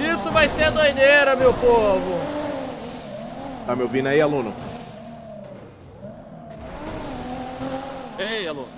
Isso vai ser doideira, meu povo. Tá me ouvindo aí, aluno? Ei, aluno.